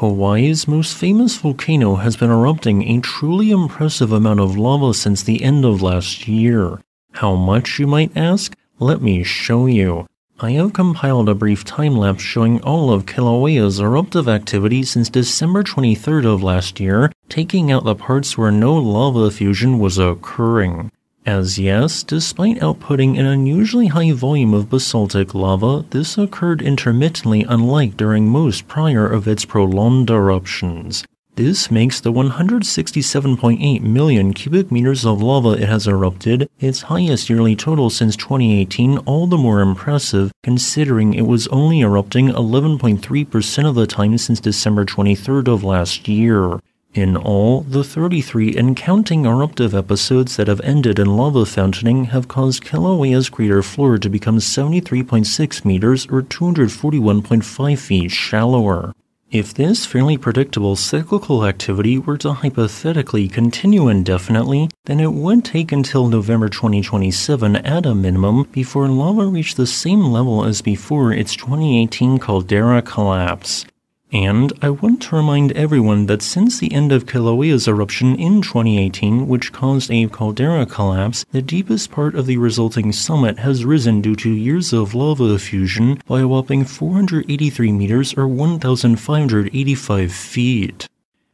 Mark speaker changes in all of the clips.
Speaker 1: Hawaii's most famous volcano has been erupting a truly impressive amount of lava since the end of last year. How much, you might ask? Let me show you. I have compiled a brief time lapse showing all of Kilauea's eruptive activity since December 23rd of last year, taking out the parts where no lava effusion was occurring. As yes, despite outputting an unusually high volume of basaltic lava, this occurred intermittently unlike during most prior of its prolonged eruptions. This makes the 167.8 million cubic meters of lava it has erupted its highest yearly total since 2018 all the more impressive considering it was only erupting 11.3% of the time since December 23rd of last year. In all, the 33 and counting eruptive episodes that have ended in lava fountaining have caused Kilauea's crater floor to become 73.6 meters or 241.5 feet shallower. If this fairly predictable cyclical activity were to hypothetically continue indefinitely, then it would take until November 2027 at a minimum before lava reached the same level as before its 2018 caldera collapse. And I want to remind everyone that since the end of Kilauea's eruption in 2018, which caused a caldera collapse, the deepest part of the resulting summit has risen due to years of lava effusion by a whopping 483 meters or 1,585 feet.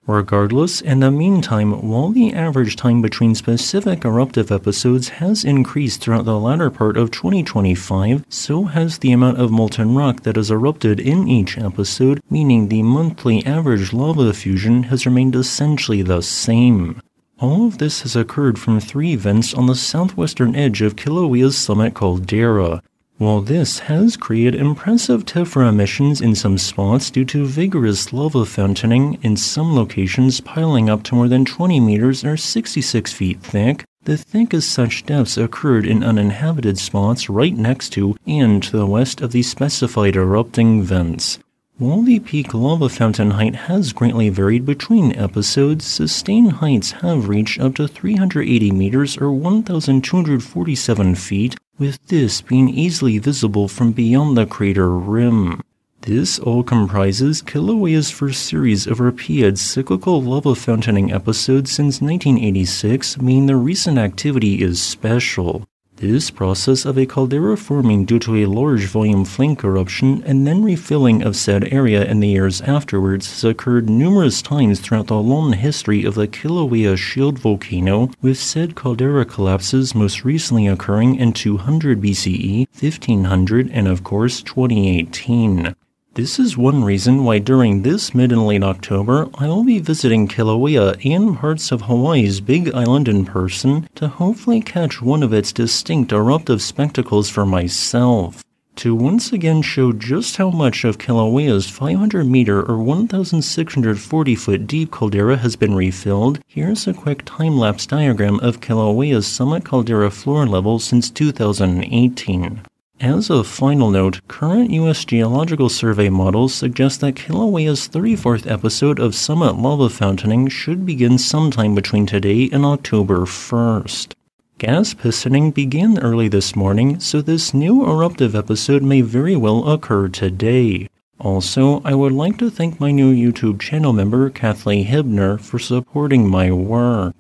Speaker 1: Regardless, in the meantime, while the average time between specific eruptive episodes has increased throughout the latter part of 2025, so has the amount of molten rock that has erupted in each episode, meaning the monthly average lava effusion has remained essentially the same. All of this has occurred from three vents on the southwestern edge of Kilauea's summit caldera, while this has created impressive tephra emissions in some spots due to vigorous lava fountaining in some locations piling up to more than 20 meters or 66 feet thick, the thickest such depths occurred in uninhabited spots right next to and to the west of the specified erupting vents. While the peak lava fountain height has greatly varied between episodes, sustained heights have reached up to 380 meters or 1,247 feet, with this being easily visible from beyond the crater rim. This all comprises Kilauea's first series of repeated cyclical lava fountaining episodes since 1986, meaning the recent activity is special. This process of a caldera forming due to a large volume flank eruption and then refilling of said area in the years afterwards has occurred numerous times throughout the long history of the Kilauea Shield volcano, with said caldera collapses most recently occurring in 200 BCE, 1500, and of course 2018. This is one reason why during this mid and late October, I will be visiting Kilauea and parts of Hawaii's Big Island in person to hopefully catch one of its distinct eruptive spectacles for myself. To once again show just how much of Kilauea's 500 meter or 1,640 foot deep caldera has been refilled, here's a quick time lapse diagram of Kilauea's summit caldera floor level since 2018. As a final note, current U.S. Geological Survey models suggest that Kilauea's 34th episode of Summit lava fountaining should begin sometime between today and October 1st. Gas pistoning began early this morning, so this new eruptive episode may very well occur today. Also, I would like to thank my new YouTube channel member, Kathleen Hibner, for supporting my work.